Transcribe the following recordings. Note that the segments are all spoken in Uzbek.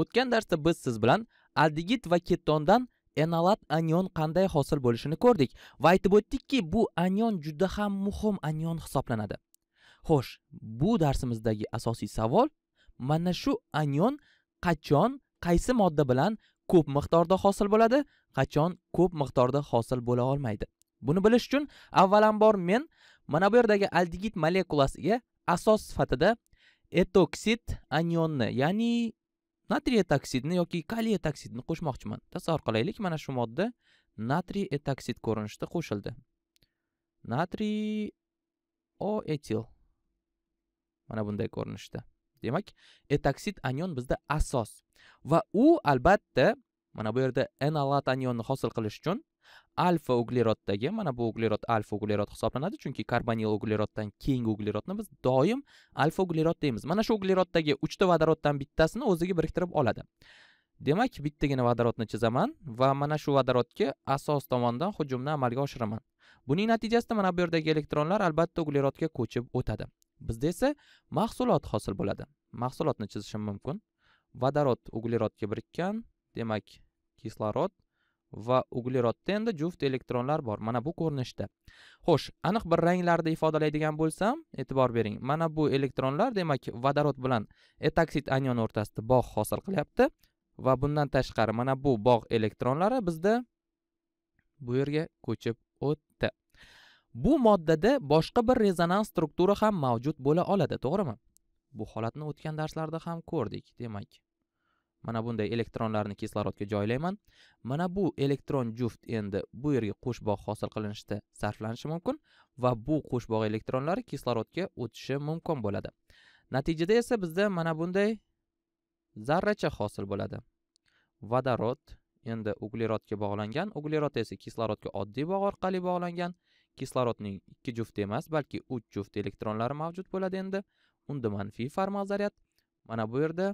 o'tgan darsda biz siz bilan aldigit va ketondan enolat anion qanday hosil bo'lishini ko'rdik va aytib o'tdikki bu anion juda ham muhim anion hisoblanadi. Xo'sh bu darsimizdagi asosiy savol mana shu anion qachon qaysi modda bilan ko'p miqdorda hosil bo'ladi qachon ko'p miqdorda hosil bo'la olmaydi. Buni bilish uchun avvalambor men mana bu yerdagi aldigit molekulasiga asos sifatida etoksid anionni ya'ni natriy etoksidni yoki kaliy etoksidni qo'shmoqchiman. Tasavvur qilaylik mana shu modda natriy etoksid ko'rinishida qo'shildi. Natriy o etil. Mana bunday ko'rinishda. Demak etoksid anion bizda asos va u albatta mana bu yerda enolat anionni hosil qilish uchun alfa ugleroddagi mana bu uglerod alfa uglerod hisoblanadi chunki karbonil ugleroddan keyingi uglerodni biz doim alfa uglerod deymiz. Mana shu ugleroddagi uchta vodoroddan bittasini o'ziga biriktirib oladi. Demak bittagina vodorodni chizaman va mana shu vodorodga asos tomonidan hujumni amalga oshiraman. Buning natijasida mana bu yerdagi elektronlar albatta uglerodga ko'chib o'tadi. Bizda esa mahsulot hosil bo'ladi. Mahsulotni chizishim mumkin. Vodorod uglerodga birikkan demak kislorod va uglerodda endi juft elektronlar bor. Mana bu ko'rinishda. Xo'sh aniq bir ranglarda ifodalaydigan bo'lsam e'tibor bering. Mana bu elektronlar demak vodorod bilan etoksid anion o'rtasida bog' hosil qilyapti. Va bundan tashqari mana bu bog' elektronlari bizda bu yerga ko'chib o'tdi. Bu moddada boshqa bir rezonans struktura ham mavjud bo'la oladi to'g'rimi? Bu holatni o'tgan darslarda ham ko'rdik demak. Mana bunday elektronlarni kislorodga joylayman. Mana bu elektron juft endi bu yerga qo'shbog' hosil qilinishda sarflanishi mumkin va bu qo'shbog' elektronlari kislorodga o'tishi mumkin bo'ladi. Natijada esa bizda mana bunday zarracha hosil bo'ladi. Vodorod endi uglerodga bog'langan. Uglerod esa kislorodga oddiy bog' orqali bog'langan. Kislorodning ikki jufti emas balki uch juft elektronlari mavjud bo'ladi endi. Unda manfiy formal zaryad mana bu yerda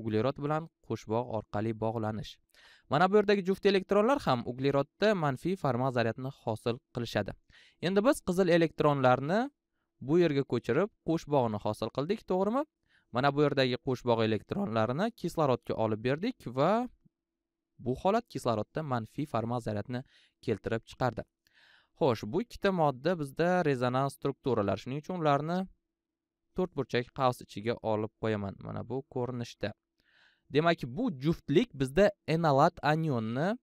uglerod bilan qo'shbog' orqali bog'lanish. Mana bu yerdagi juft elektronlar ham uglerodda manfiy formal zaryadni hosil qilishadi. Endi biz qizil elektronlarni bu yerga ko'chirib qo'shbog'ni hosil qildik to'g'rimi? Mana bu yerdagi qo'shbog' elektronlarini kislorodga olib berdik va bu holat kislorodda manfiy formal zaryadni keltirib chiqardi. Xo'sh bu ikkita modda bizda rezonans strukturalar shuning uchun ularni to'rtburchak qavs ichiga olib qo'yaman. Mana bu ko'rinishda. Demak bu juftlik bizda enolat anionni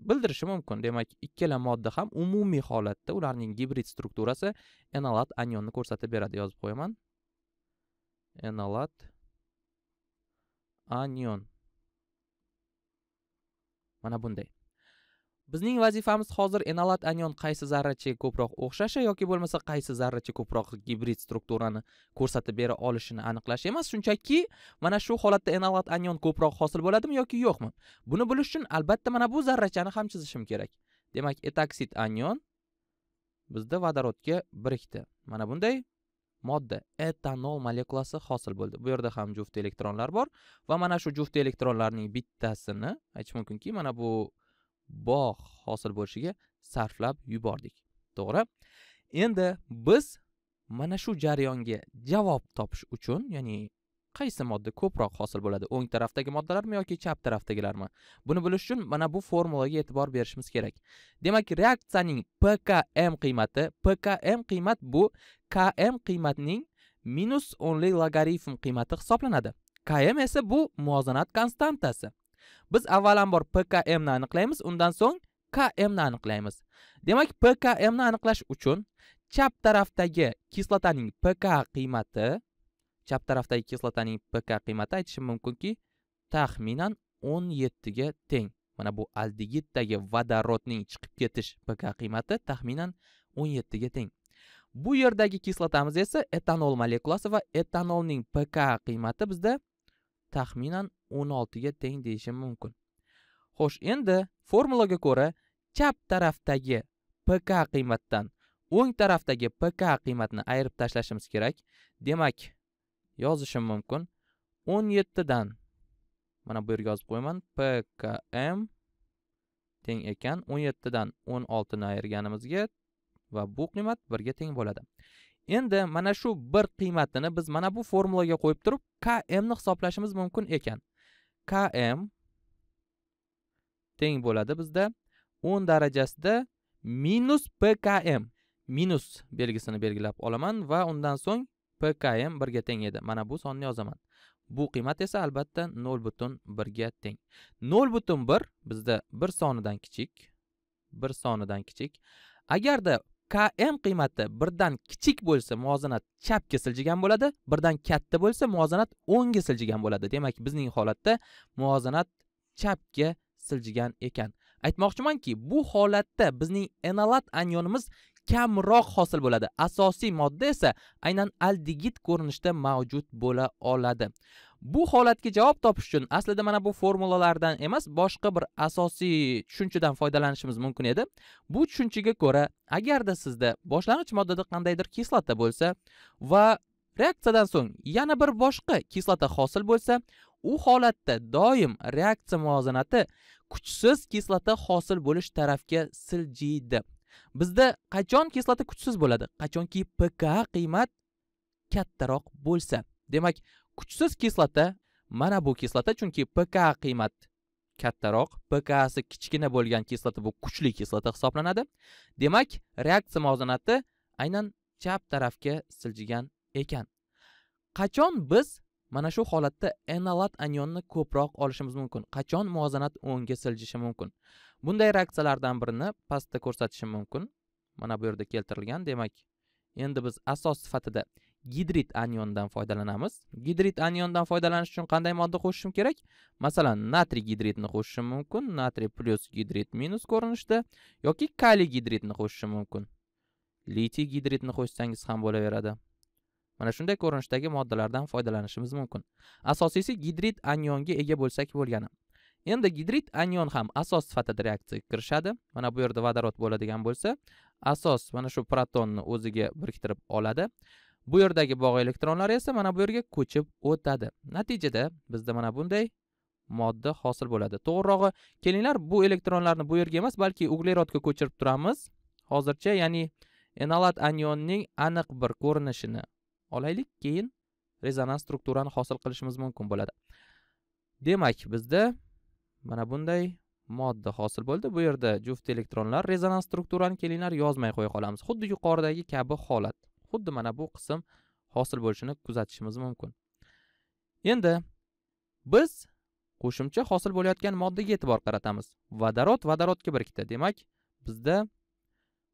bildirishi mumkin. Demak ikkala modda ham umumiy holatda ularning gibrid strukturasi enolat anionni ko'rsatib beradi yozib qo'yaman. Enolat anion. Mana bunday. Bizning vazifamiz hozir enolat anion qaysi zarrachaga ko'proq o'xshashi yoki bo'lmasa qaysi zarracha ko'proq gibrid strukturani ko'rsatib bera olishini aniqlash emas. Shunchaki mana shu holatda enolat anion ko'proq hosil bo'ladimi yoki yo'qmi? Buni bilish uchun albatta mana bu zarrachani ham chizishim kerak. Demak etoksid anion bizda vodorodga birikdi. Mana bunday modda etanol molekulasi hosil bo'ldi. Bu yerda ham juft elektronlar bor va mana shu juft elektronlarning bittasini aytish mumkinki mana bu bog' hosil bo'lishiga sarflab yubordik. To'g'ri? Endi biz mana shu jarayonga javob topish uchun ya'ni qaysi modda ko'proq hosil bo'ladi? o'ng tarafdagi moddalarmi yoki chap tarafdagilarmi? Buni bilish uchun mana bu formulaga e'tibor berishimiz kerak. Demak reaksiyaning pkm qiymati pkm qiymat bu km qiymatining minus o'nli logarifm qiymati hisoblanadi. Km esa bu muvozanat konstantasi. Biz avvalambor pkm ni aniqlaymiz undan so'ng km ni aniqlaymiz. Demak pkm ni aniqlash uchun chap tarafdagi kislotaning pk qiymati chap tarafdagi kislotaning pk qiymati aytishim mumkinki taxminan 17 ga teng. Mana bu aldegiddagi vodorodning chiqib ketish pk qiymati taxminan 17 ga teng. Bu yerdagi kislotamiz esa etanol molekulasi va etanolning pk qiymati bizda taxminan 16 ga teng deyishim mumkin. Xo'sh endi formulaga ko'ra chap tarafdagi pk qiymatdan o'ng tarafdagi pk qiymatni ayirib tashlashimiz kerak. Demak yozishim mumkin. 17 dan mana bu yerga yozib qo'yaman. Pkm teng ekan. 17 dan 16 ni ayirganimizga va bu qiymat 1 ga teng bo'ladi. Endi mana shu bir qiymatini biz mana bu formulaga qo'yib turib km ni hisoblashimiz mumkin ekan. Km teng bo'ladi bizda. o'n darajasida minus pkm minus belgisini belgilab olaman va undan so'ng pkm birga teng edi. Mana bu sonni yozaman. Bu qiymat esa albatta nol butun birga teng. Nol butun bir bizda bir sonidan kichik bir sonidan kichik. Agarda km qiymati birdan kichik bo'lsa muvozanat chapga siljigan bo'ladi birdan katta bo'lsa muvozanat o'ngga siljigan bo'ladi. Demak bizning holatda muvozanat chapga siljigan ekan. Aytmoqchimanki bu holatda bizning enolat anionimiz kamroq hosil bo'ladi. Asosiy modda esa aynan aldigit ko'rinishda mavjud bo'la oladi. Bu holatga javob topish uchun aslida mana bu formulalardan emas boshqa bir asosiy tushunchadan foydalanishimiz mumkin edi. Bu tushunchaga ko'ra agarda sizda boshlang'ich moddada qandaydir kislota bo'lsa va reaksiyadan so'ng yana bir boshqa kislota hosil bo'lsa u holatda doim reaksiya muvozanati kuchsiz kislota hosil bo'lish tarafga siljiydi. Bizda qachon kislota kuchsiz bo'ladi? Qachonki pk qiymat kattaroq bo'lsa. Demak kuchsiz kislota mana bu kislota chunki pk qiymat kattaroq pkasi kichkina bo'lgan kislota bu kuchli kislota hisoblanadi. Demak reaksiya muvozanati aynan chap tarafga siljigan ekan. Qachon biz mana shu holatda enolat anionni ko'proq olishimiz mumkin? Qachon muvozanat o'ngga siljishi mumkin? Bunday reaksiyalardan birini pastda ko'rsatishim mumkin. Mana bu yerda keltirilgan. Demak endi biz asos sifatida gidrid aniondan foydalanamiz. Gidrid aniondan foydalanish uchun qanday modda qo'shishim kerak? Masalan natriy gidridni qo'shishim mumkin natriy plyus gidrid minus ko'rinishda yoki kaliy gidridni qo'shishim mumkin. Litiy gidridni qo'shsangiz ham bo'laveradi. Mana shunday ko'rinishdagi moddalardan foydalanishimiz mumkin. Asosiysi gidrid anionga ega bo'lsak bo'lgani. Endi gidrid anion ham asos sifatida reaksiyaga kirishadi. Mana bu yerda vodorod bo'ladigan bo'lsa asos mana shu protonni o'ziga biriktirib oladi. Bu yerdagi bog' elektronlari esa mana bu yerga ko'chib o'tadi. Natijada bizda mana bunday modda hosil bo'ladi. To'g'rirog'i kelinglar bu elektronlarni bu yerga emas balki uglerodga ko'chirib turamiz. Hozircha ya'ni enolat anionning aniq bir ko'rinishini olaylik keyin rezonans strukturani hosil qilishimiz mumkin bo'ladi. Demak bizda mana bunday modda hosil bo'ldi. Bu yerda juft elektronlar rezonans strukturani kelinglar yozmay qo'ya qolamiz. Xuddi yuqoridagi kabi holat. Xuddi mana bu qism hosil bo'lishini kuzatishimiz mumkin. Endi biz qo'shimcha hosil bo'layotgan moddaga e'tibor qaratamiz. Vodorod vodorodga birikdi. Demak bizda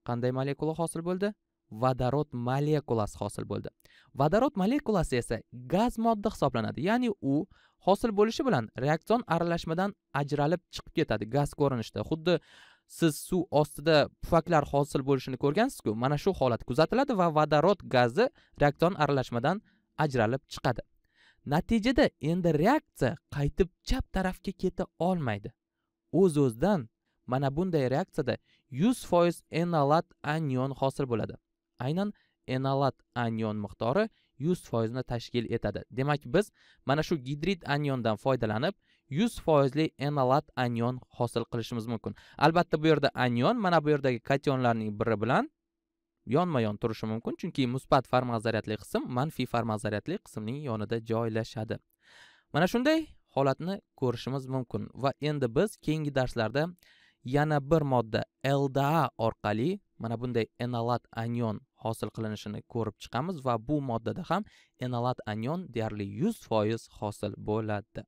qanday molekula hosil bo'ldi? Vodorod molekulasi hosil bo'ldi. Vodorod molekulasi esa gaz modda hisoblanadi. Ya'ni u hosil bo'lishi bilan reaksion aralashmadan ajralib chiqib ketadi gaz ko'rinishda xuddi siz suv ostida pufaklar hosil bo'lishini ko'rgansizku mana shu holat kuzatiladi va vodorod gazi reaksion aralashmadan ajralib chiqadi. Natijada endi reaksiya qaytib chap tarafga keta olmaydi. O'z o'zidan mana bunday reaksiyada yuz foiz enolat anion hosil bo'ladi. Aynan enolat anion miqdori yuz foizni tashkil etadi. Demak biz mana shu gidrid aniondan foydalanib yuz foizli enolat anion hosil qilishimiz mumkin. Albatta bu yerda anion mana bu yerdagi kationlarning biri bilan yonma yon turishi mumkin chunki musbat farmaq zaryadli qism manfiy farmaq zaryadli qismning yonida joylashadi. Mana shunday holatni ko'rishimiz mumkin va endi biz keyingi darslarda yana bir modda lda orqali mana bunday enolat anion hosil qilinishini ko'rib chiqamiz va bu moddada ham enolat anion deyarli yuz foiz hosil bo'ladi.